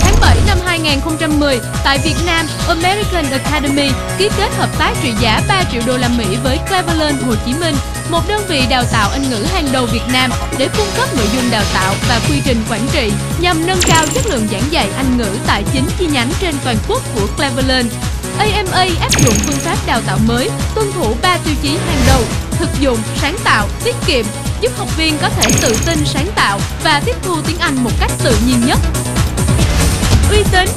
Tháng 7 năm 2010, tại Việt Nam, American Academy ký kết hợp tác trị giá 3 triệu đô la Mỹ với Cleveland Hồ Chí Minh, một đơn vị đào tạo Anh ngữ hàng đầu Việt Nam để cung cấp nội dung đào tạo và quy trình quản trị nhằm nâng cao chất lượng giảng dạy Anh ngữ tại chính chi nhánh trên toàn quốc của Cleveland. AMA áp dụng phương pháp đào tạo mới, tuân thủ 3 tiêu chí hàng đầu, thực dụng, sáng tạo, tiết kiệm, giúp học viên có thể tự tin sáng tạo và tiếp thu tiếng Anh một cách tự nhiên nhất. Uy tín,